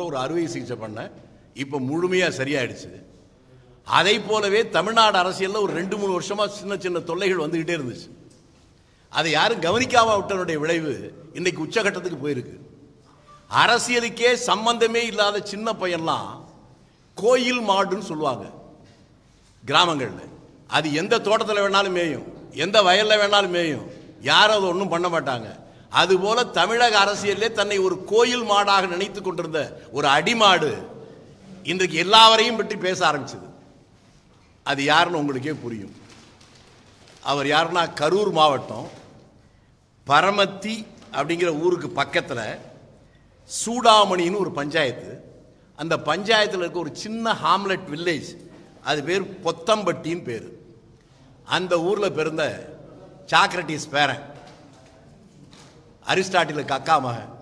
அப்புறம் ஒரு அறுவை சிகிச்சை பண்ணேன். இப்போ முழுமையாக சரியாயிடுச்சு. அதை போலவே தமிழ்நாடு அரசியலில் ஒரு ரெண்டு மூணு வருஷமா சின்ன சின்ன தொல்லைகள் வந்துகிட்டே இருந்துச்சு. அதை யாரும் கவனிக்காம விட்டனுடைய விளைவு இன்னைக்கு உச்சகட்டத்துக்கு போயிருக்கு. அரசியலுக்கே சம்பந்தமே இல்லாத சின்ன பையன்லாம் கோயில் மாடுன்னு சொல்லுவாங்க கிராமங்களில். அது எந்த தோட்டத்தில் வேணாலும் மேயும் எந்த வயலில் வேணாலும் மேயும் யாரும் அதை ஒன்றும் பண்ண மாட்டாங்க. அதுபோல தமிழக அரசியலே தன்னை ஒரு கோயில் மாடாக நினைத்து கொண்டிருந்த ஒரு அடிமாடு இன்றைக்கு எல்லாவரையும் பற்றி பேச ஆரம்பிச்சது. அது யாருன்னு உங்களுக்கே புரியும். அவர் யாருன்னா கரூர் மாவட்டம் பரமத்தி அப்படிங்கிற ஊருக்கு பக்கத்தில் சூடாமணின்னு ஒரு பஞ்சாயத்து. அந்த பஞ்சாயத்தில் இருக்க ஒரு சின்ன ஹாம்லெட் வில்லேஜ் அது பேர் பொத்தம்பட்டின்னு பேர். அந்த ஊரில் பிறந்த சாக்ரட்டிஸ் பேரன். அரிஸ்டாட்டிலுக்கு அக்கா மகன்.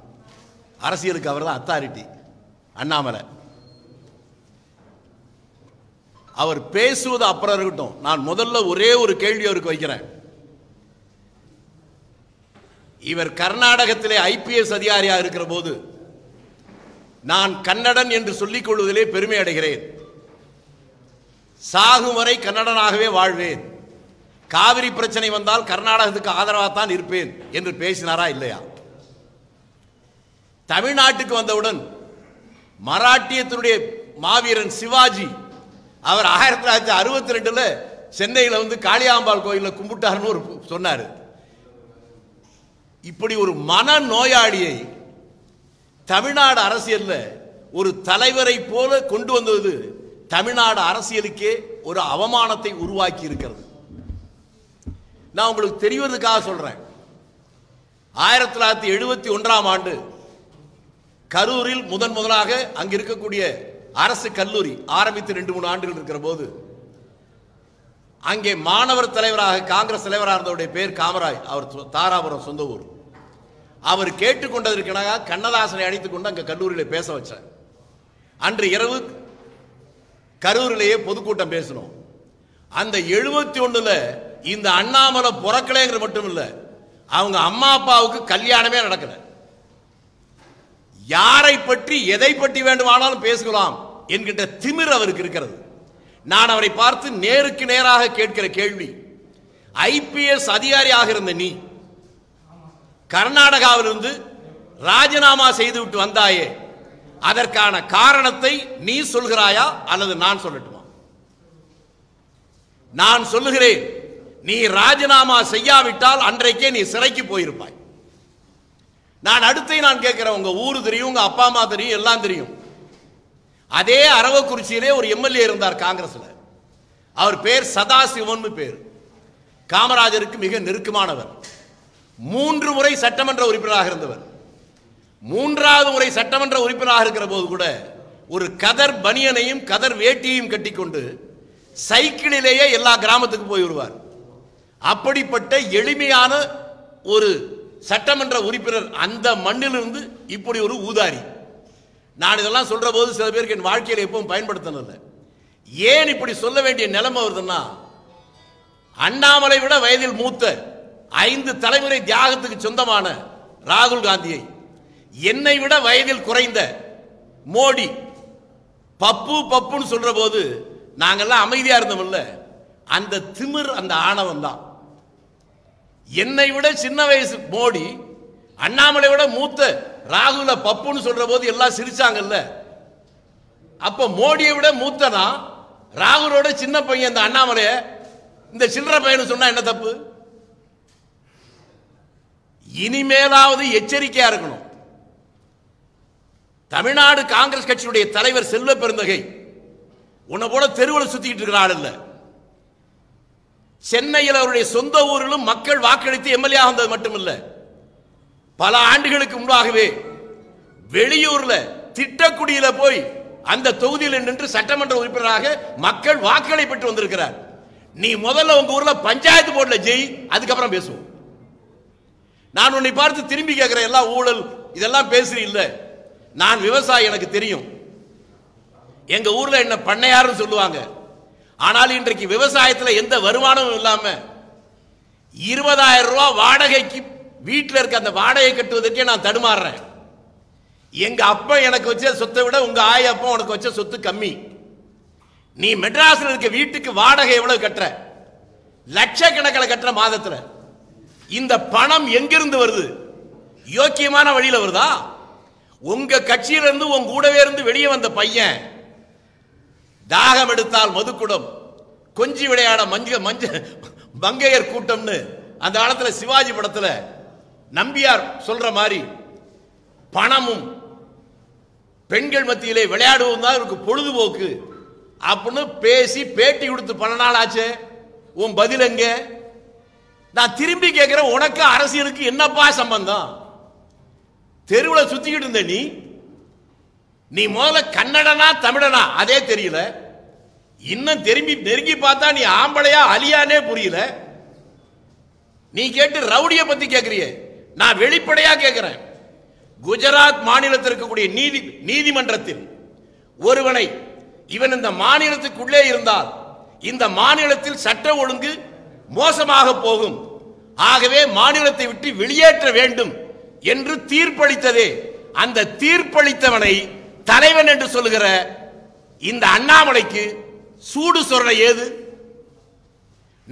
அரசியலுக்கு அவர் தான் அத்தாரிட்டி அண்ணாமலை. அவர் பேசுவது அப்புறம் இருக்கட்டும். நான் முதல்ல ஒரே ஒரு கேள்வி அவருக்கு வைக்கிறேன். இவர் கர்நாடகத்திலே ஐபிஎஸ் அதிகாரியாக இருக்கிற போது நான் கன்னடன் என்று சொல்லிக் கொள்வதிலே பெருமை அடைகிறேன். சாகும் வரை கன்னடனாகவே வாழ்வேன். காவிரி பிரச்சனை வந்தால் கர்நாடகத்துக்கு ஆதரவாக தான் இருப்பேன் என்று பேசினாரா இல்லையா? தமிழ்நாட்டுக்கு வந்தவுடன் மராட்டியத்தினுடைய மாவீரன் சிவாஜி அவர் ஆயிரத்தி தொள்ளாயிரத்தி அறுபத்தி ரெண்டுல சென்னையில் வந்து காளியாம்பாள் கோயிலில் கும்பிட்டாருன்னு ஒரு சொன்னார். இப்படி ஒரு மன நோயாளியை தமிழ்நாடு அரசியலில் ஒரு தலைவரை போல கொண்டு வந்தது தமிழ்நாடு அரசியலுக்கே ஒரு அவமானத்தை உருவாக்கி இருக்கிறது. நான் உங்களுக்கு தெரிவதற்காக சொல்றேன். ஆயிரத்தி தொள்ளாயிரத்தி எழுபத்தி ஒன்றாம் ஆண்டு கரூரில் முதன் முதலாக அங்க இருக்கக்கூடிய அரசு கல்லூரி ஆரம்பித்து ரெண்டு மூணு ஆண்டுகள் இருக்கிற போது அங்கே மாணவர் தலைவராக காங்கிரஸ் தலைவராக இருந்தவருடைய பேர் காமராஜ் அவர் தாராபுரம் சொந்த ஊர். அவர் கேட்டுக்கொண்டதற்கெனக கண்ணதாசனை அழைத்துக் கொண்டு அங்கே கல்லூரியில் பேச வச்சார். அன்று இரவு கரூரிலேயே பொதுக்கூட்டம் பேசணும் அந்த எழுபத்தி ஒன்றுல இந்த அண்ணாமலை பிறக்கலைங்கிற மட்டும் இல்ல அவங்க அம்மா அப்பாவுக்கு கல்யாணமே நடக்கல. யாரை பற்றி எதை பற்றி வேண்டுமானாலும் பேசலாம் என்கின்ற திமிர் அவருக்கு இருக்கிறது. நான் அவரை பார்த்து நேருக்கு நேராக கேட்கிற கேள்வி ஐபிஎஸ் அதிகாரியாக இருந்த நீ கர்நாடகாவிலிருந்து ராஜினாமா செய்துவிட்டு வந்தாயே அதற்கான காரணத்தை நீ சொல்கிறாயா அல்லது நான் சொல்லட்டுமா? நான் சொல்லுகிறேன் நீ ராஜினாமா செய்யாவிட்டால் அன்றைக்கே நீ சிறைக்கு போயிருப்பாய். நான் அடுத்து நான் கேட்கிறேன் உங்க ஊர் தெரியும் உங்க அப்பா அம்மா தெரியும் எல்லாம் தெரியும். அதே அரவக்குறிச்சியிலே ஒரு எம்எல்ஏ இருந்தார் காங்கிரஸ்ல. அவர் பேர் சதாசிவன் பேர். காமராஜருக்கு மிக நெருக்கமானவர். மூன்று முறை சட்டமன்ற உறுப்பினராக இருந்தவர். மூன்றாவது முறை சட்டமன்ற உறுப்பினராக இருக்கிற போது கூட ஒரு கதர் பனியனையும் கதர் வேட்டியையும் கட்டிக்கொண்டு சைக்கிளிலேயே எல்லா கிராமத்துக்கு போய் வருவார் அப்படிப்பட்ட எளிமையான ஒரு சட்டமன்ற உறுப்பினர் அந்த மண்ணிலிருந்து இப்படி ஒரு ஊதாரி. நான் இதெல்லாம் சொல்ற போது சில பேருக்கு என் வாழ்க்கையில் எப்பவும் பயன்படுத்தினதில்லை. ஏன் இப்படி சொல்ல வேண்டிய நிலைமை வருதுன்னா அண்ணாமலை விட வயதில் மூத்த ஐந்து தலைமுறை தியாகத்துக்கு சொந்தமான ராகுல் காந்தியை என்னை விட வயதில் குறைந்த மோடி பப்பு பப்புன்னு சொல்ற போது நாங்கெல்லாம் அமைதியா இருந்தோம்ல அந்த திமிர் அந்த ஆணவம் தான் என்னை விட சின்ன வயசு மோடி அண்ணாமலை விட மூத்த ராகுல பப்புன்னு சொல்ற போது எல்லாம் சிரிச்சாங்கல்ல. அப்ப மோடியை விட மூத்தனா ராகுலோட சின்ன பையன் இந்த அண்ணாமலைய இந்த சில்லற பையன் சொன்னா என்ன தப்பு? இனிமேலாவது எச்சரிக்கையா இருக்கணும். தமிழ்நாடு காங்கிரஸ் கட்சியுடைய தலைவர் செல்வ பெருந்தகை உன்னை போல தெருவில் சுத்திக்கிட்டு இருக்கிற ஆள் இல்லை. சென்னையில் அவருடைய சொந்த ஊரிலும் மக்கள் வாக்களித்து எம்எல்ஏ வந்தது மட்டுமில்ல. பல ஆண்டுகளுக்கு முன்பாகவே வெளியூர்ல திட்டக்குடியில போய் அந்த தொகுதியில் நின்று சட்டமன்ற உறுப்பினராக மக்கள் வாக்களை பெற்று வந்திருக்கிறார். நீ முதல்ல உங்க ஊர்ல பஞ்சாயத்து போர்டில் ஜெய் அதுக்கப்புறம் பேசுவோம். நான் உன்னை பார்த்து திரும்பி கேட்கிறேன் எல்லாம் ஊழல் இதெல்லாம் பேசுறீ இல்ல. நான் விவசாயி எனக்கு தெரியும். எங்க ஊர்ல என்ன பண்ணையாருன்னு சொல்லுவாங்க. ஆனால் இன்றைக்கு விவசாயத்தில் எந்த வருமானமும் இல்லாம இருபதாயிரம் ரூபாய் வாடகைக்கு வீட்டில் இருக்க அந்த வாடகை கட்டுவதற்கே நான் தடுமாறுறேன். எங்க அப்பா எனக்கு வச்ச சொத்தை விட உங்க ஆய அப்பா உனக்கு வச்ச சொத்து கம்மி. நீ மெட்ராஸ்ல இருக்க வீட்டுக்கு வாடகை எவ்வளவு கட்டுற? லட்சக்கணக்கில் கட்டுற மாதத்துல. இந்த பணம் எங்கிருந்து வருது? யோக்கியமான வழியில வருதா? உங்க கட்சியிலிருந்து உன் கூடவே இருந்து வெளியே வந்த பையன் தாகம் எடுத்தால் மதுக்குடம். கொஞ்சி விளையாட மஞ்ச மஞ்ச மங்கையர் கூட்டம்னு அந்த காலத்தில் சிவாஜி படத்தில் நம்பியார் சொல்ற மாதிரி பணமும் பெண்கள் மத்தியிலே விளையாடுவதும் தான் இவருக்கு பொழுதுபோக்கு. அப்படின்னு பேசி பேட்டி கொடுத்து பல நாள் ஆச்சு. உன் பதில் எங்க? நான் திரும்பி கேட்கிறேன் உனக்கு அரசியலுக்கு என்னப்பா சம்பந்தம்? தெருவில் சுத்திக்கிட்டு இருந்த நீ நீ முதல்ல கன்னடனா தமிழனா? அதே தெரியல. இன்னும் திரும்பி நெருங்கி பார்த்தா நீ ஆம்பளையா அலியானே புரியல. நீ கேட்டு ரவுடிய பத்தி கேட்கறிய நான் வெளிப்படையா கேட்கிறேன் குஜராத் மாநிலத்தில் இருக்கக்கூடிய நீதி நீதிமன்றத்தில் ஒருவனை இவன் இந்த மாநிலத்துக்குள்ளே இருந்தால் இந்த மாநிலத்தில் சட்ட ஒழுங்கு மோசமாக போகும். ஆகவே மாநிலத்தை விட்டு வெளியேற்ற வேண்டும் என்று தீர்ப்பளித்ததே. அந்த தீர்ப்பளித்தவனை தலைவன் என்று சொல்லுகிற இந்த அண்ணாமலைக்கு சூடு சொல்ற ஏது?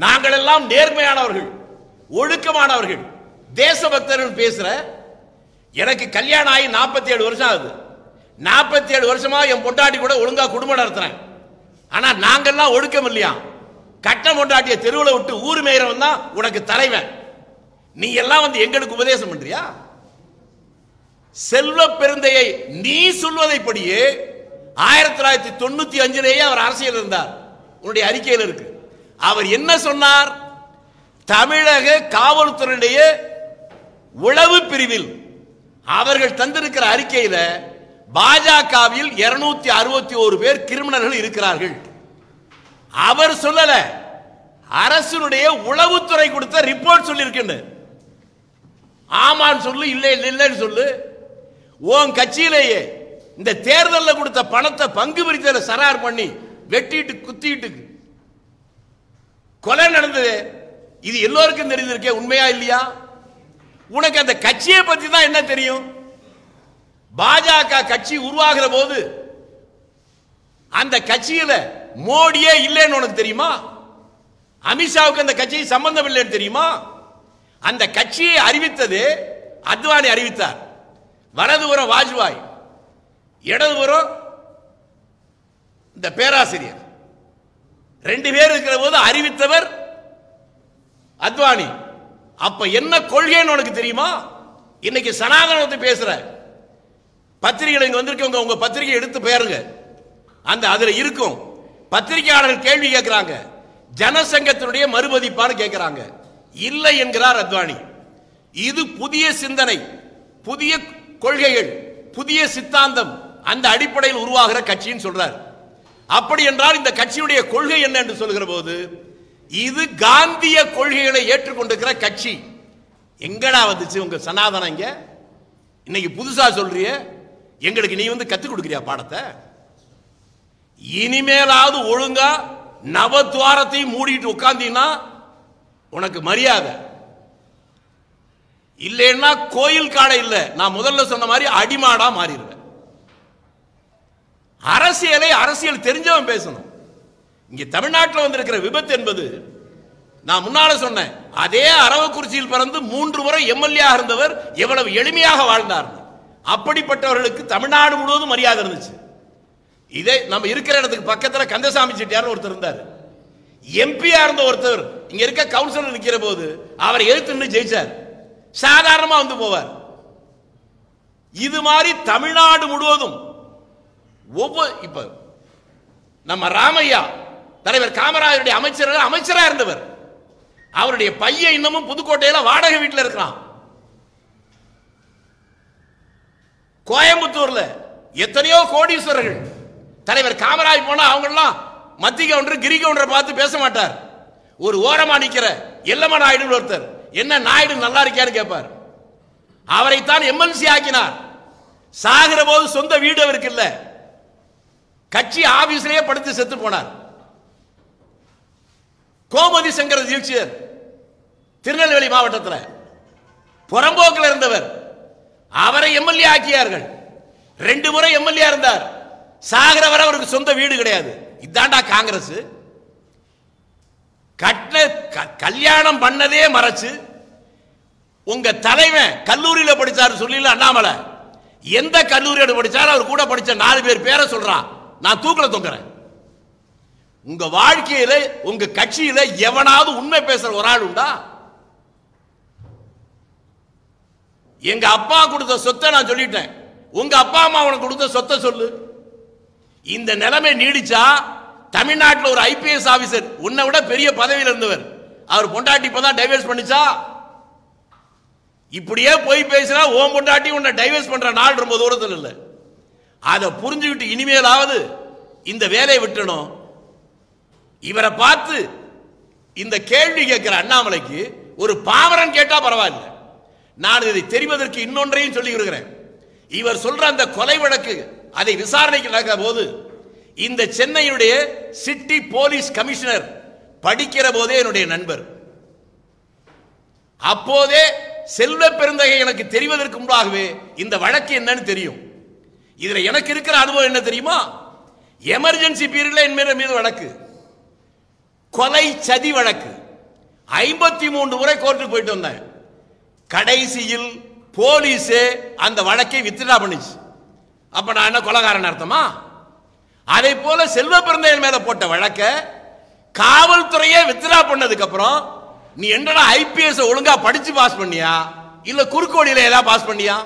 நாங்கள் எல்லாம் நேர்மையானவர்கள் ஒழுக்கமானவர்கள். தேசபக்தர்கள் பேசுற எனக்கு கல்யாணம் ஆகி நாற்பத்தி ஏழு வருஷம் ஆகுது. நாற்பத்தி ஏழு வருஷமா என் பொண்டாட்டி கூட ஒழுங்கா குடும்பம் நடத்துறேன். ஆனா நாங்கெல்லாம் ஒழுக்கம் இல்லையா? கட்ட பொண்டாட்டிய தெருவில் விட்டு ஊர் மேயறவன் தான் உனக்கு தலைவன். நீ எல்லாம் வந்து எங்களுக்கு உபதேசம் பண்றியா? செல்வ பெருந்தையை நீ சொல்வதைப்படியே ஆயிரத்தி தொள்ளாயிரத்தி தொண்ணூத்தி அஞ்சிலேயே அவர் அரசியல் இருந்தார். உன்னுடைய அறிக்கையில் இருக்கு. அவர் என்ன சொன்னார்? தமிழக காவல்துறையுடைய உளவு பிரிவில் அவர்கள் தந்திருக்கிற அறிக்கையில் பாஜகவில் இருநூத்தி அறுபத்தி ஒரு பேர் கிரிமினல்கள் இருக்கிறார்கள். அவர் சொல்லல. அரசனுடைய உளவுத்துறை கொடுத்த ரிப்போர்ட் சொல்லியிருக்கின்ற ஆமான்னு சொல்லு இல்லை இல்லைன்னு சொல்லு. உன் கட்சியிலேயே இந்த தேர்தலில் கொடுத்த பணத்தை பங்கு பிரித்தல சரார் பண்ணி வெட்டிட்டு குத்திட்டு கொலை நடந்தது. இது எல்லோருக்கும் தெரிஞ்சிருக்கே உண்மையா இல்லையா? உனக்கு அந்த கட்சியை பத்தி தான் என்ன தெரியும்? பாஜக கட்சி உருவாகிற போது அந்த கட்சியில மோடியே இல்லைன்னு உனக்கு தெரியுமா? அமித்ஷாவுக்கு அந்த கட்சி சம்பந்தம் இல்லைன்னு தெரியுமா? அந்த கட்சியை அறிவித்தது அத்வானி அறிவித்தார். வலதுபுறம் வாஜ்பாய் இடதுபுறம் இந்த பேராசிரியர். ரெண்டு பேர் இருக்கிற போது அறிவித்தவர் அத்வானி. அப்ப என்ன கொள்கைன்னு உனக்கு தெரியுமா? இன்னைக்கு சனாதனத்தை பேசுற பத்திரிகைகள் இங்க வந்திருக்கவங்க உங்க பத்திரிகை எடுத்து பேருங்க. அந்த அதுல இருக்கும். பத்திரிகையாளர்கள் கேள்வி கேட்கிறாங்க ஜனசங்கத்தினுடைய மறுமதிப்பான்னு கேட்கிறாங்க இல்லை என்கிறார் அத்வானி. இது புதிய சிந்தனை புதிய கொள்கைகள் புதிய சித்தாந்தம் அந்த அடிப்படையில் உருவாகிற கட்சின்னு சொல்றார். அப்படி என்றால் இந்த கட்சியுடைய கொள்கை என்ன என்று சொல்கிற போது இது காந்திய கொள்கைகளை ஏற்றுக்கொண்டிருக்கிற கட்சி. எங்கடா வந்துச்சு உங்க சனாதனம் இங்க? இன்னைக்கு புதுசா சொல்றிய எங்களுக்கு நீ வந்து கத்துக் கொடுக்கிறியா பாடத்தை? இனிமேலாவது ஒழுங்கா நவத்வாரத்தையும் மூடிட்டு உட்காந்தீங்கன்னா உனக்கு மரியாதை. இல்லைன்னா கோயில் காடை இல்லை. நான் முதல்ல சொன்ன மாதிரி அடிமாடா மாறிடுவேன். அரசியலை அரசியல் தெரிஞ்சவன் பேசணும். இங்க தமிழ்நாட்டில் வந்திருக்கிற விபத்து என்பது நான் முன்னால சொன்னேன் அதே அரவக்குறிச்சியில் பிறந்து மூன்று முறை எம்எல்ஏ இருந்தவர் எவ்வளவு எளிமையாக வாழ்ந்தார். அப்படிப்பட்டவர்களுக்கு தமிழ்நாடு முழுவதும் மரியாதை இருந்துச்சு. இதே நம்ம இருக்கிற இடத்துக்கு பக்கத்தில் கந்தசாமி செட்டியார் ஒருத்தர் இருந்தார். எம்பியா இருந்த ஒருத்தர் இங்க இருக்க கவுன்சிலர் நிற்கிற போது அவரை எழுத்து நின்று ஜெயிச்சார். சாதாரணமாக வந்து போவார். இது மாதிரி தமிழ்நாடு முழுவதும் ஒவ்வொரு இப்ப நம்ம ராமையா தலைவர் காமராஜருடைய அமைச்சர் அமைச்சரா இருந்தவர். அவருடைய பையன் இன்னமும் புதுக்கோட்டையில வாடகை வீட்டில் இருக்கிறான். கோயம்புத்தூர்ல எத்தனையோ கோடீஸ்வரர்கள். தலைவர் காமராஜ் போனா அவங்கெல்லாம் மத்திய கவுண்டர் கிரி கவுண்டரை பார்த்து பேச மாட்டார். ஒரு ஓரமா நிக்கிற எல்லமன் ஆயிடும் ஒருத்தர். என்ன நாயுடு நல்லா இருக்கியான்னு கேட்பார் அவரைத்தான் எம்எல்சி ஆக்கினார். சாகிற போது சொந்த வீடு அவருக்கு இல்ல. கட்சி ஆபீஸ்லயே படுத்து செத்து போனார். கோமதி சங்கர தீட்சிதர் திருநெல்வேலி மாவட்டத்தில் புறம்போக்கில் இருந்தவர். அவரை எம்எல்ஏ ஆக்கியார்கள். ரெண்டு முறை எம்எல்ஏ இருந்தார். சாகிற வரை அவருக்கு சொந்த வீடு கிடையாது. இதாண்டா காங்கிரஸ். கட்ட க- கல்யாணம் பண்ணதே மறைச்சு உங்க தலைவன் கல்லூரியில படிச்சாரு சொல்லல அண்ணாமலை. எந்த கல்லூரியோட படிச்சாரு? அவர் கூட படிச்ச நாலு பேர் பேரை சொல்றான். நான் தூக்கல தொங்குறேன். உங்க வாழ்க்கையில உங்க கட்சியில எவனாவது உண்மை பேசுற ஒரு ஆள் உண்டா? எங்க அப்பா கொடுத்த சொத்தை நான் சொல்லிட்டேன். உங்க அப்பா அம்மா உனக்கு கொடுத்த சொத்தை சொல்லு. இந்த நிலைமை நீடிச்சா தமிழ்நாட்டில் ஒரு ஐபிஎஸ் ஆபீசர் உன்னை விட பெரிய பதவியில் இருந்தவர். அவர் பொண்டாட்டி இப்பதான் டைவர்ஸ் பண்ணிச்சா? இப்படியே போய் பேசினா ஓம் பொண்டாட்டி உன்னை டைவர்ஸ் பண்ற நாள் ரொம்ப தூரத்தில் இல்லை. அதை புரிஞ்சுக்கிட்டு இனிமேலாவது இந்த வேலையை விட்டணும். இவரை பார்த்து இந்த கேள்வி கேட்கிற அண்ணாமலைக்கு ஒரு பாமரன் கேட்டா பரவாயில்ல. நான் இதை தெரிவதற்கு இன்னொன்றையும் சொல்லி இருக்கிறேன் இவர் சொல்ற அந்த கொலை வழக்கு அதை விசாரணைக்கு நடக்கிற போது இந்த சென்னையுடைய சிட்டி போலீஸ் கமிஷனர் படிக்கிற போதே என்னுடைய நண்பர். அப்போதே செல்வ பெருந்தகை எனக்கு தெரிவதற்கு முன்பாகவே இந்த வழக்கு என்னன்னு தெரியும். இதுல எனக்கு இருக்கிற அனுபவம் என்ன தெரியுமா? எமர்ஜென்சி பீரியட்ல என் மேல மீது வழக்கு. கொலை சதி வழக்கு. ஐம்பத்தி மூன்று முறை கோர்ட்டுக்கு போயிட்டு வந்தேன். கடைசியில் போலீஸே அந்த வழக்கை வித்ட்ரா பண்ணுச்சு. அப்ப நான் என்ன கொலகாரன் அர்த்தமா? அதே போல செல்வ பிறந்தையன் மேல போட்ட வழக்க காவல்துறையே வித்ட்ரா பண்ணதுக்கு அப்புறம் நீ என்னடா ஐபிஎஸ் ஒழுங்கா படிச்சு பாஸ் பண்ணியா? இல்ல குறுக்கோடியில ஏதாவது பாஸ் பண்ணியா?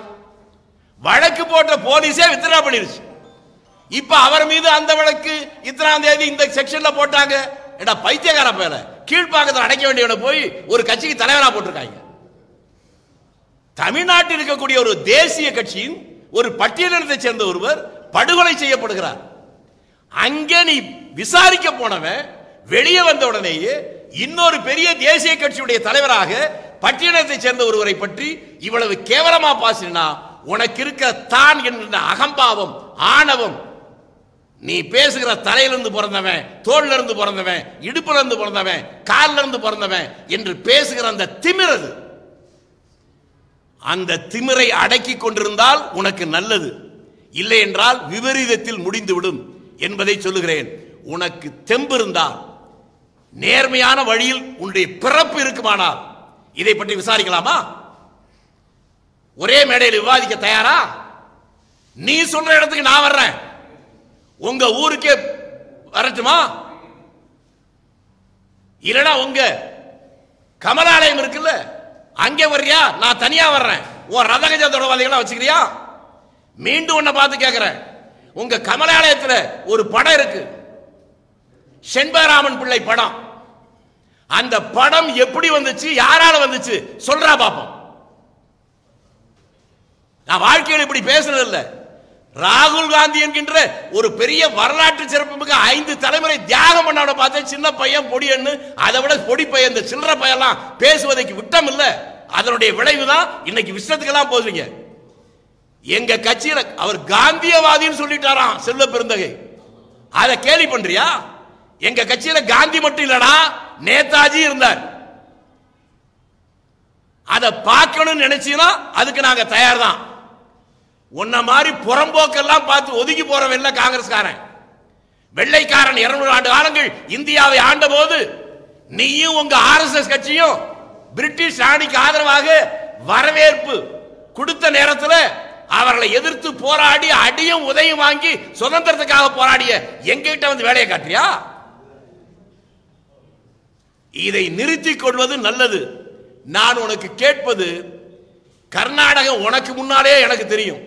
வழக்கு போட்ட போலீஸே வித்ரா பண்ணிருச்சு. இப்ப அவர் மீது அந்த வழக்கு இத்தனாம் தேதி இந்த செக்ஷன்ல போட்டாங்க. ஏடா பைத்தியக்கார பேர கீழ்ப்பாக்கத்தில் அடைக்க வேண்டியவனை போய் ஒரு கட்சிக்கு தலைவரா போட்டிருக்காங்க. தமிழ்நாட்டில் இருக்கக்கூடிய ஒரு தேசிய கட்சியின் ஒரு பட்டியலினத்தை சேர்ந்த ஒருவர் படுகொலை செய்யப்படுகிறார். அங்கே நீ விசாரிக்க போனவன் வெளியே வந்த உடனேயே இன்னொரு பெரிய தேசிய கட்சியுடைய தலைவராக பட்டியலத்தை சேர்ந்த ஒருவரை பற்றி இவ்வளவு கேவலமா பாசினா உனக்கு இருக்கிற தான் என்கின்ற அகம்பாவம் ஆணவம். நீ பேசுகிற தலையிலிருந்து பிறந்தவன் தோல்ல இருந்து பிறந்தவன் இடுப்புல இருந்து பிறந்தவன் கால்ல இருந்து பிறந்தவன் என்று பேசுகிற அந்த திமிரது அந்த திமிரை அடக்கி கொண்டிருந்தால் உனக்கு நல்லது. இல்லை என்றால் விபரீதத்தில் முடிந்துவிடும் என்பதை சொல்லுகிறேன். உனக்கு தெம்பு இருந்தால் நேர்மையான வழியில் உன்னுடைய பிறப்பு இருக்குமானால் இதை பற்றி விசாரிக்கலாமா? ஒரே மேடையில் விவாதிக்க தயாரா? நீ சொல்ற இடத்துக்கு நான் வர்றேன். உங்க ஊருக்கே வரட்டுமா? இல்லனா உங்க கமலாலயம் இருக்குல்ல அங்கே வர்றியா? நான் தனியா வர்றேன். உன் ரதகஜ தொடர்பாதைகளா வச்சுக்கிறியா? மீண்டும் உன்னை பார்த்து கேட்கிறேன் உங்க கமலாலயத்துல ஒரு படம் இருக்கு. செண்பராமன் பிள்ளை படம். அந்த படம் எப்படி வந்துச்சு யாரால வந்துச்சு சொல்றா பாப்போம். நான் வாழ்க்கையில் இப்படி பேசுறது இல்ல. ராகுல் காந்தி என்கின்ற ஒரு பெரிய வரலாற்று சிறப்புமிக்க ஐந்து தலைமுறை தியாகம் பண்ணவன பார்த்தேன். சின்ன பையன் பொடியன்னு அதை விட பொடி பையன் இந்த சில்லற பையன்லாம் பேசுவதற்கு விட்டம் இல்ல. அதனுடைய விளைவு தான் இன்னைக்கு விஷயத்துக்கெல்லாம் போதுங்க எங்க கட்சியில அவர் காந்தியவாதின்னு சொல்லிட்டாராம் செல்ல பெருந்தகை. அதை கேலி பண்றியா? எங்க கட்சியில காந்தி மட்டும் இல்லடா நேதாஜி இருந்தார். அதை பார்க்கணும்னு நினைச்சீங்கன்னா அதுக்கு நாங்க தயார் தான் உன்ன மாதிரி புறம்போக்கெல்லாம் பார்த்து ஒதுக்கி போறவன் இல்லை காங்கிரஸ்காரன். வெள்ளைக்காரன் 200 ஆண்டு காலங்கள் இந்தியாவை ஆண்ட போது நீயும் உங்க ஆர்எஸ்எஸ் கட்சியும் பிரிட்டிஷ் ராணிக்கு ஆதரவாக வரவேற்பு கொடுத்த நேரத்தில் அவர்களை எதிர்த்து போராடி அடியும் உதயம் வாங்கி சுதந்திரத்துக்காக போராடிய எங்கிட்ட வந்து வேலையை காட்டியா இதை நிறுத்திக் கொள்வது நல்லது. நான் உனக்கு கேட்பது கர்நாடகம் உனக்கு முன்னாலே எனக்கு தெரியும்.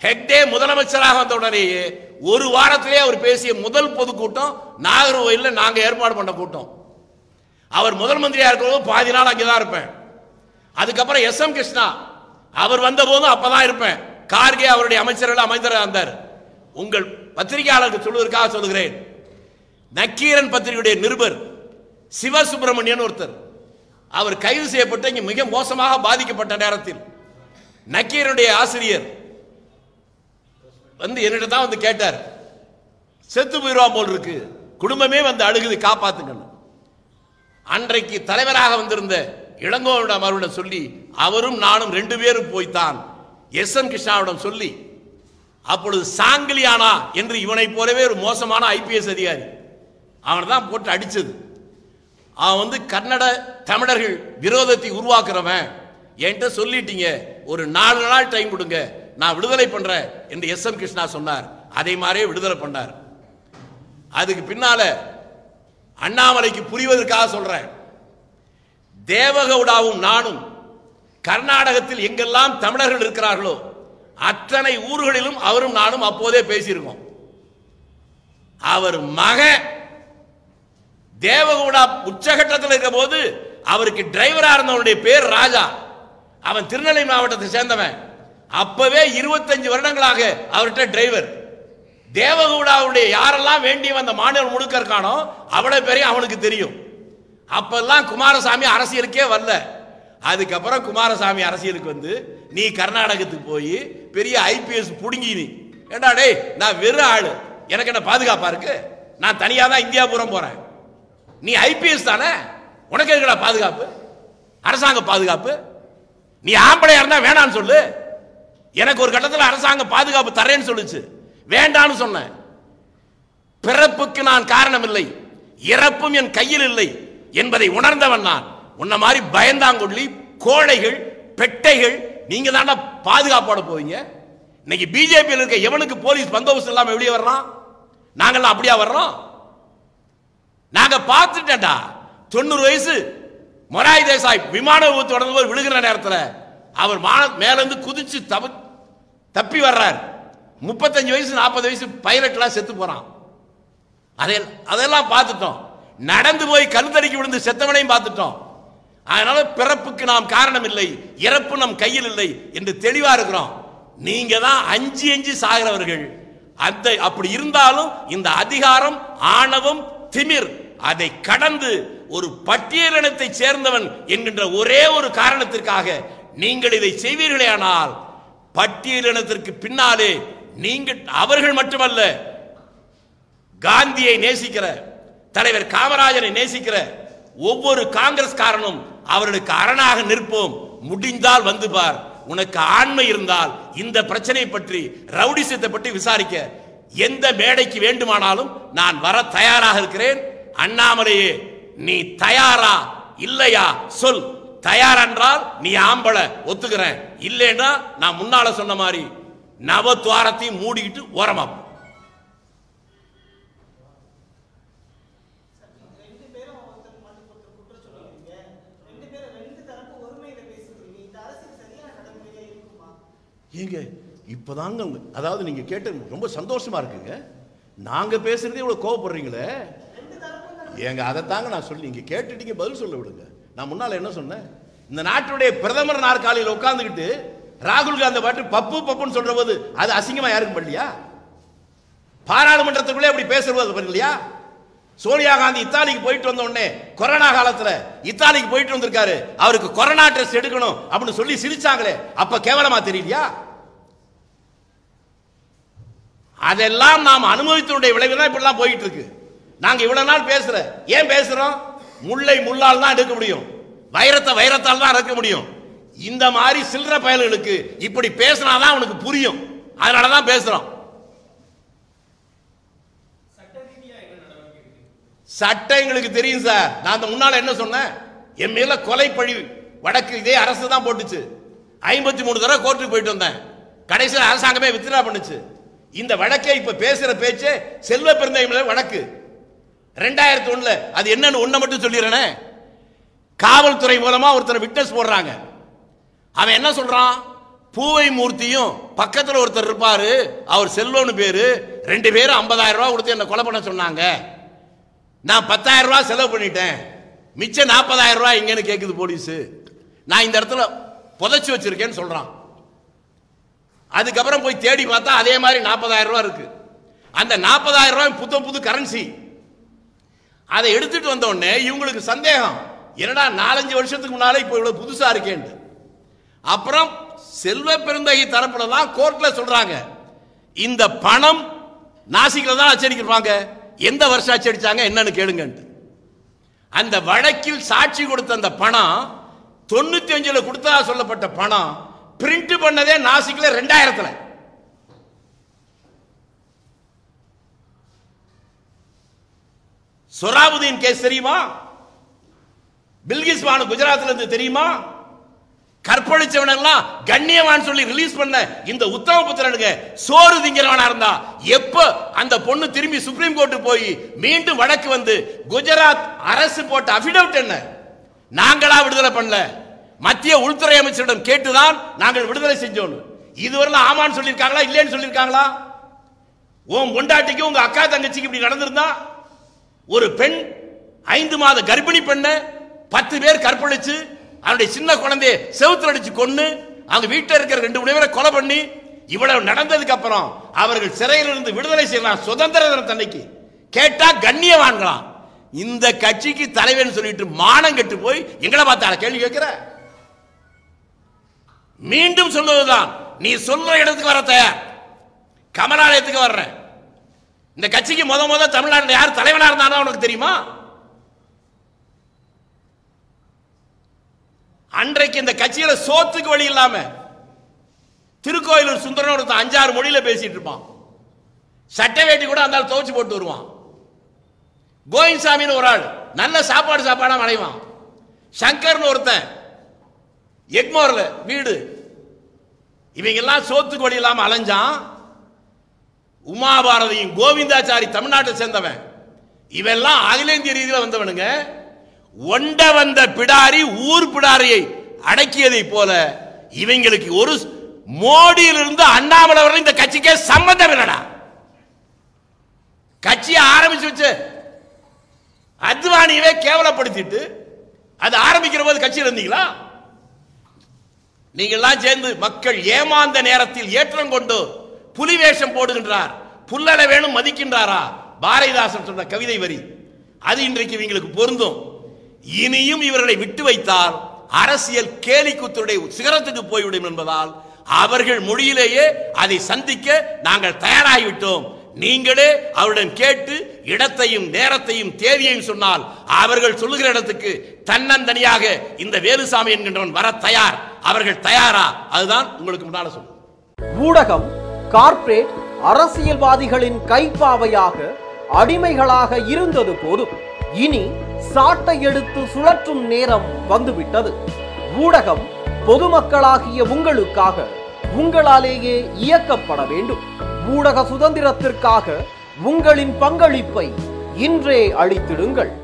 ஹெக்டே முதலமைச்சராக வந்த உடனேயே ஒரு வாரத்திலே அவர் பேசிய முதல் பொதுக்கூட்டம் நாகர்கோயிலில் நாங்க ஏற்பாடு பண்ண கூட்டம். அவர் முதல் மந்திரியா இருக்கிறபோது பாதி நாள் அங்கே தான் இருப்பேன். அதுக்கப்புறம் எஸ் எம் கிருஷ்ணா அவர் வந்த போதும் அப்பதான் இருப்பேன். கார்கே அவருடைய அமைச்சர்கள் அமைந்தராக இருந்தார். உங்கள் பத்திரிகையாளருக்கு சொல்வதற்காக சொல்லுகிறேன். நக்கீரன் பத்திரிகையுடைய நிருபர் சிவசுப்பிரமணியன் ஒருத்தர். அவர் கைது செய்யப்பட்டு இங்கே மிக மோசமாக பாதிக்கப்பட்ட நேரத்தில் நக்கீரனுடைய ஆசிரியர் வந்து என்னிட்ட தான் வந்து கேட்டார். செத்து போயிடுவான் போல் இருக்கு. குடும்பமே வந்து அழுகுது காப்பாத்துங்கன்னு அன்றைக்கு தலைவராக வந்திருந்த இளங்கோவிடம் அவரிடம் சொல்லி அவரும் நானும் ரெண்டு பேரும் போய்த்தான். எஸ் எம் கிருஷ்ணாவிடம் சொல்லி அப்பொழுது சாங்கிலியானா என்று இவனை போலவே ஒரு மோசமான ஐபிஎஸ் அதிகாரி அவனை தான் போட்டு அடிச்சது. அவன் வந்து கன்னட தமிழர்கள் விரோதத்தை உருவாக்குறவன். என்கிட்ட சொல்லிட்டீங்க. ஒரு நாலு நாள் டைம் கொடுங்க. நான் விடுதலை பண்றேன் என்று எஸ் எம் கிருஷ்ணா சொன்னார். அதே மாதிரியே விடுதலை பண்ணார். அதுக்கு பின்னால அண்ணாமலைக்கு புரிவதற்காக சொல்றேன். தேவகவுடாவும் நானும் கர்நாடகத்தில் எங்கெல்லாம் தமிழர்கள் இருக்கிறார்களோ அத்தனை ஊர்களிலும் அவரும் நானும் அப்போதே பேசியிருக்கோம். அவர் மக தேவகவுடா உச்சகட்டத்தில் இருக்கிற போது அவருக்கு டிரைவரா இருந்தவனுடைய பேர் ராஜா. அவன் திருநெல்வேலி மாவட்டத்தை சேர்ந்தவன். அப்பவே இருபத்தஞ்சு வருடங்களாக அவர்கிட்ட டிரைவர் தேவகவுடாவுடைய யாரெல்லாம் வேண்டிய அந்த மாநிலம் முழுக்க இருக்கானோ அவ்வளவு பேரையும் அவனுக்கு தெரியும். அப்பெல்லாம் குமாரசாமி அரசியலுக்கே வரல. அதுக்கப்புறம் குமாரசாமி அரசியலுக்கு வந்து நீ கர்நாடகத்துக்கு போய் பெரிய ஐபிஎஸ் புடுங்கி நீ. ஏண்டா டேய் நான் வெறும் ஆளு. எனக்கு என்ன பாதுகாப்பா இருக்கு? நான் தனியாக தான் இந்தியா பூரம் போறேன். நீ ஐபிஎஸ் தானே? உனக்கு எதுக்குடா பாதுகாப்பு? அரசாங்க பாதுகாப்பு? நீ ஆம்பளையா இருந்தா வேணான்னு சொல்லு. எனக்கு ஒரு கட்டத்தில் அரசாங்கம் பாதுகாப்பு தரேன்னு சொல்லுச்சு. வேண்டான்னு சொன்னேன். பிறப்புக்கு நான் காரணம் இல்லை இறப்பும் என் கையில் இல்லை என்பதை உணர்ந்தவன் நான். உன்ன மாதிரி பயந்தாங்கொள்ளி கோழைகள் பெட்டைகள் நீங்க தாண்டா பாதுகாப்போட போவீங்க. இன்னைக்கு பிஜேபியில் இருக்க எவனுக்கு போலீஸ் பந்தோபஸ்து இல்லாமல் வெளியே வர்றான்? நாங்கள்லாம் அப்படியா வர்றோம்? நாங்க பார்த்துட்டேன்டா. தொண்ணூறு வயசு மொராய் தேசாய் விமான விபத்து தொடர்ந்து போய் விழுகிற நேரத்தில் அவர் மான மேலேருந்து குதிச்சு தப்பு தப்பி வர்றார். முப்பத்தஞ்சு வயசு நாற்பது வயசு பைலட்லாம் செத்து போறான். அதை அதெல்லாம் பார்த்துட்டோம். நடந்து போய் கருத்தடிக்கு விழுந்து செத்தவனையும் பார்த்துட்டோம். அதனால பிறப்புக்கு நாம் காரணம் இல்லை இறப்பு நம் கையில் இல்லை என்று தெளிவா இருக்கிறோம். நீங்க தான் அஞ்சு அஞ்சு சாகிறவர்கள். அந்த அப்படி இருந்தாலும் இந்த அதிகாரம் ஆணவம் திமிர் அதை கடந்து ஒரு பட்டியலினத்தை சேர்ந்தவன் என்கின்ற ஒரே ஒரு காரணத்திற்காக நீங்கள் இதை செய்வீர்களே ஆனால் பட்டியலினத்திற்கு பின்னாலே நீங்கள் அவர்கள் மட்டுமல்ல காந்தியை நேசிக்கிற தலைவர் காமராஜரை நேசிக்கிற ஒவ்வொரு காங்கிரஸ்காரனும் அவர்களுக்கு அரணாக நிற்போம். முடிந்தால் வந்து பார். உனக்கு ஆண்மை இருந்தால் இந்த பிரச்சனை பற்றி ரவுடிசத்தை பற்றி விசாரிக்க எந்த மேடைக்கு வேண்டுமானாலும் நான் வர தயாராக இருக்கிறேன். அண்ணாமலையே நீ தயாரா இல்லையா? சொல். தயார் என்றால் நீ ஆம்பள ஒத்துக்கிறேன். இல்லைன்னா நான் முன்னால சொன்ன மாதிரி நவத்வாரத்தையும் மூடிக்கிட்டு ஓரமா ஏங்க இப்பதாங்க அதாவது நீங்க கேட்டு ரொம்ப சந்தோஷமா இருக்குங்க. நாங்க பேசுறதே இவ்வளவு கோவப்படுறீங்களே. எங்க ஏங்க அதை தாங்க நான் சொல்லி நீங்கள் கேட்டுட்டீங்க பதில் சொல்ல விடுங்க. நான் முன்னால என்ன சொன்னேன்? இந்த நாட்டுடைய பிரதமர் நாற்காலியில் உட்கார்ந்துக்கிட்டு ராகுல் காந்தி பாட்டு பப்பு பப்புன்னு சொல்ற போது அது அசிங்கமா யாருக்கும் பண்ணலையா? பாராளுமன்றத்துக்குள்ளே அப்படி பேசுறது பண்ணலையா? சோனியா காந்தி இத்தாலிக்கு போயிட்டு வந்த உடனே கொரோனா காலத்துல இத்தாலிக்கு போயிட்டு வந்திருக்காரு. அவருக்கு கொரோனா டெஸ்ட் எடுக்கணும் அப்படின்னு சொல்லி சிரிச்சாங்களே. அப்ப கேவலமா தெரியலையா? அதெல்லாம் நாம் அனுபவித்தனுடைய விளைவு தான் இப்படிலாம் போயிட்டு இருக்கு. நாங்க இவ்வளவு நாள் பேசுற. ஏன் பேசுறோம்? முல்லை முள்ளால் தான் எடுக்க முடியும். வைரத்தை வைரத்தால் தான் அறுக்க முடியும். இந்த மாதிரி சில்லற பயல்களுக்கு இப்படி பேசினாதான் அவனுக்கு புரியும். அதனால தான் பேசுறோம். சட்டம் எங்களுக்கு தெரியும் சார். நான் அந்த முன்னால என்ன சொன்னேன்? என் மேல கொலை பழி வடக்கு இதே அரசு தான் போட்டுச்சு. ஐம்பத்தி மூணு தடவை கோர்ட்டுக்கு போயிட்டு வந்தேன். கடைசியில் அரசாங்கமே வித்ரா பண்ணுச்சு. இந்த வழக்கை இப்ப பேசுற பேச்சே செல்வ பெருந்தை வடக்கு வழக்கு. ரெண்டாயிரத்தி ஒண்ணுல அது என்னன்னு ஒண்ண மட்டும் சொல்லிடுறேனே. காவல்துறை மூலமா ஒருத்தரை விட்னஸ் போடுறாங்க. அவன் என்ன சொல்றான்? பூவை மூர்த்தியும் பக்கத்தில் ஒருத்தர் இருப்பாரு. அவர் செல்வம்னு பேரு. ரெண்டு பேரும் ஐம்பதாயிரம் ரூபா கொடுத்து என்ன கொலை பண்ண சொன்னாங்க. நான் பத்தாயிரம் ரூபா செலவு பண்ணிட்டேன். மிச்சம் நாற்பதாயிரம் ரூபா இங்கன்னு கேக்குது போலீஸ். நான் இந்த இடத்துல புதைச்சு வச்சிருக்கேன்னு சொல்றான். அதுக்கப்புறம் போய் தேடி பார்த்தா அதே மாதிரி நாற்பதாயிரம் ரூபா இருக்கு. அந்த நாற்பதாயிரம் ரூபாய் புது புது கரன்சி அதை எடுத்துட்டு வந்தோடனே இவங்களுக்கு சந்தேகம். என்னடா நாலஞ்சு வருஷத்துக்கு முன்னால இப்போ இவ்வளவு புதுசா இருக்கேன்ட்டு. அப்புறம் செல்வ பெருந்தகை தரப்புல தான் கோர்ட்ல சொல்றாங்க. இந்த பணம் நாசிக்ல தான் அச்சடிக்கிறாங்க. எந்த வருஷம் அச்சடிச்சாங்க என்னன்னு கேளுங்கன்ட்டு. அந்த வழக்கில் சாட்சி கொடுத்த அந்த பணம் தொண்ணூத்தி அஞ்சுல கொடுத்ததா சொல்லப்பட்ட பணம் பிரிண்ட் பண்ணதே நாசிக்ல ரெண்டாயிரத்துல. சொராபுதீன் கேஸ் தெரியுமா? பில்கிஸ் பானு குஜராத்ல இருந்து தெரியுமா? கற்பழிச்சவனெல்லாம் கண்ணியவான் சொல்லி ரிலீஸ் பண்ண இந்த உத்தம புத்திரனுங்க சோறு திங்கிறவனா இருந்தா எப்ப அந்த பொண்ணு திரும்பி சுப்ரீம் கோர்ட்டு போய் மீண்டும் வழக்கு வந்து குஜராத் அரசு போட்ட அபிடவிட் என்ன? நாங்களா விடுதலை பண்ணல. மத்திய உள்துறை அமைச்சரிடம் கேட்டுதான் நாங்கள் விடுதலை செஞ்சோம் இதுவரையிலும் ஆமான்னு சொல்லியிருக்காங்களா இல்லைன்னு சொல்லியிருக்காங்களா? உன் பொண்டாட்டிக்கு உங்க அக்கா தங்கச்சிக்கு இப்படி நடந்திருந்தா ஒரு பெண் ஐந்து மாத கர்ப்பிணி பெண்ணை பத்து பேர் கற்பழிச்சு அவனுடைய சின்ன குழந்தைய செவுத்துல அடிச்சு கொண்டு அவங்க வீட்டில் இருக்கிற ரெண்டு மூணு பேரை கொலை பண்ணி இவ்வளவு நடந்ததுக்கு அப்புறம் அவர்கள் சிறையிலிருந்து விடுதலை செய்யலாம் சுதந்திர தினத்தன்னைக்கு கேட்டா கண்ணியவான்களாம் இந்த கட்சிக்கு தலைவன் சொல்லிட்டு மானம் கெட்டு போய் எங்களை பார்த்தா கேள்வி கேட்கிற? மீண்டும் சொல்லுவதுதான் நீ சொல்ற இடத்துக்கு வர தயார். கமலாலயத்துக்கு வர்றேன். இந்த கட்சிக்கு முத முத தமிழ்நாட்டில் யார் தலைவனா இருந்தானோ உனக்கு தெரியுமா? அன்றைக்கு இந்த கட்சியில சோத்துக்கு வழி இல்லாம திருக்கோயிலூர் சுந்தரன் ஒருத்தன் அஞ்சாறு மொழியில பேசிட்டு இருப்பான். சட்டை வேட்டி கூட அந்த ஆள் போட்டு வருவான். கோவிந்தசாமின்னு ஒரு ஆள் நல்ல சாப்பாடு சாப்பாடா அடைவான் சங்கர்னு ஒருத்தன் எக்மோர்ல வீடு. இவங்க எல்லாம் சோத்துக்கு வழி இல்லாம அலைஞ்சான். உமாபாரதியும் கோவிந்தாச்சாரி தமிழ்நாட்டை சேர்ந்தவன். இவெல்லாம் அகில இந்திய ரீதியில் வந்தவனுங்க. ஒண்ட வந்த பிடாரி ஊர் பிடாரியை அடக்கியதை போல இவங்களுக்கு ஒரு மோடியிலிருந்து அண்ணாமலை வரை இந்த கட்சிக்கே சம்பந்தம் இல்லடா. கட்சியை ஆரம்பிச்சு வச்சு அத்வானியவே கேவலப்படுத்திட்டு அது ஆரம்பிக்கிற போது கட்சியில் இருந்தீங்களா? நீங்கள்லாம் சேர்ந்து மக்கள் ஏமாந்த நேரத்தில் ஏற்றம் கொண்டு புலி வேஷம் போடுகின்றார். புல்லல வேணும் மதிக்கின்றாரா? பாரதிதாசன் சொன்ன கவிதை வரி. அது இன்றைக்கு இவங்களுக்கு பொருந்தும். இனியும் இவர்களை விட்டு வைத்தால் அரசியல் கேலிக்குத்துடைய சிகரத்துக்கு போய்விடும் என்பதால் அவர்கள் மொழியிலேயே அதை சந்திக்க நாங்கள் தயாராகிவிட்டோம். நீங்களே அவருடன் கேட்டு இடத்தையும் நேரத்தையும் தேதியையும் சொன்னால் அவர்கள் சொல்லுகிற இடத்துக்கு தன்னந்தனியாக இந்த வேலுசாமி என்கின்றவன் வர தயார். அவர்கள் தயாரா? அதுதான் உங்களுக்கு முன்னால சொல்லுங்க ஊடகம் கார்ப்பரேட் அரசியல்வாதிகளின் கைப்பாவையாக அடிமைகளாக இருந்தது போதும். இனி சாட்டை எடுத்து சுழற்றும் நேரம் வந்துவிட்டது. ஊடகம் பொதுமக்களாகிய உங்களுக்காக உங்களாலேயே இயக்கப்பட வேண்டும். ஊடக சுதந்திரத்திற்காக உங்களின் பங்களிப்பை இன்றே அளித்திடுங்கள்.